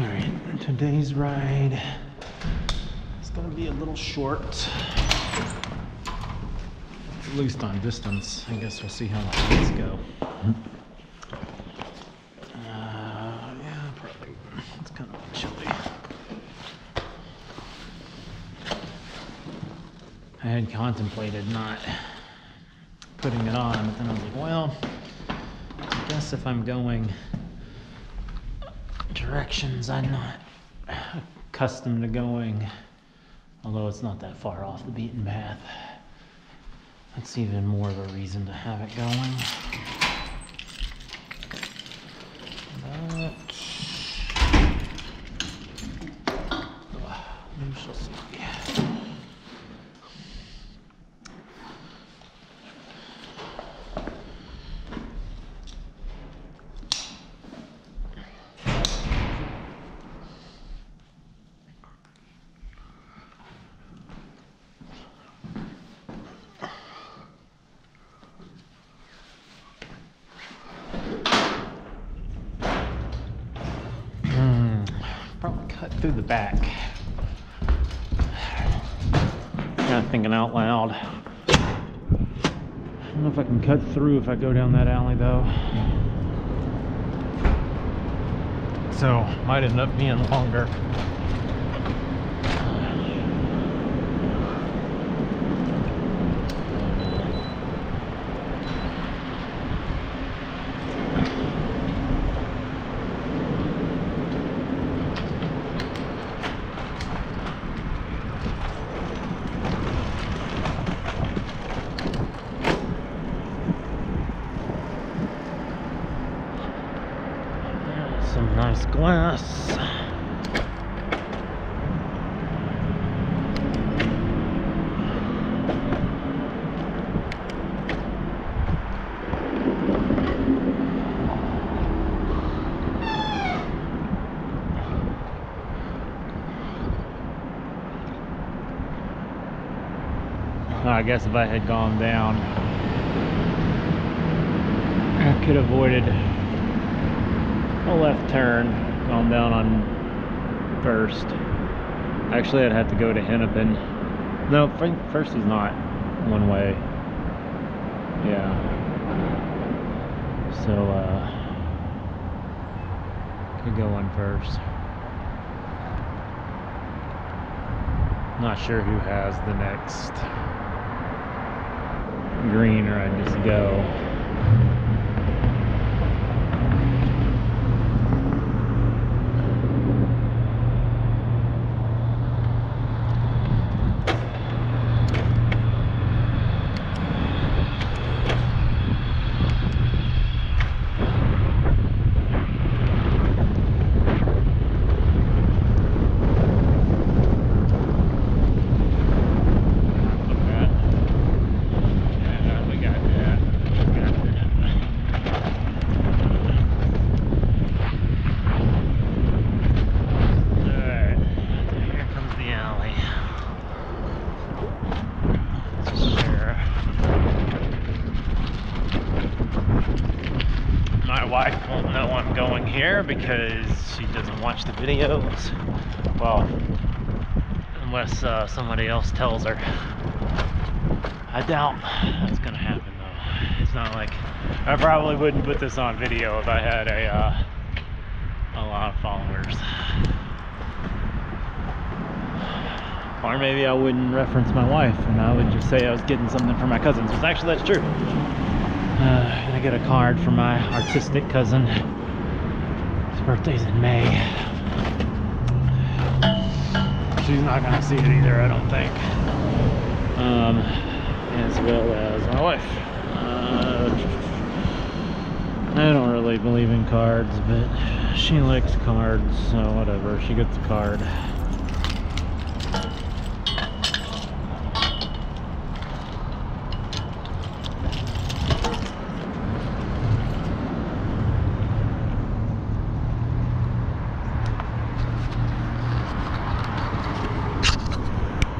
All right, today's ride is gonna be a little short. At least on distance. I guess we'll see how the days go. Uh, yeah, probably. It's kind of chilly. I had contemplated not putting it on, but then I was like, well, I guess if I'm going directions I'm not accustomed to going, although it's not that far off the beaten path, that's even more of a reason to have it going. But we shall see. Hmm, probably through the back. Kind of thinking out loud. I don't know if I can cut through if I go down that alley though. So might end up being longer. Some nice glass. I guess if I had gone down, I could have avoided a left turn, gone down on first. Actually, I'd have to go to Hennepin. No, first is not one way. Yeah. So, uh, could go on first. Not sure who has the next green, or I just go. Wife won't know I'm going here because she doesn't watch the videos. Well, unless uh, somebody else tells her. I doubt that's gonna happen though. It's not like I probably wouldn't put this on video if I had a uh, a lot of followers. Or maybe I wouldn't reference my wife and I would just say I was getting something for my cousins. Actually that's true. Uh, gonna get a card from my artistic cousin. His birthday's in May. She's not gonna see it either, I don't think. Um, as well as my wife. Uh, I don't really believe in cards, but she likes cards, so whatever. She gets a card.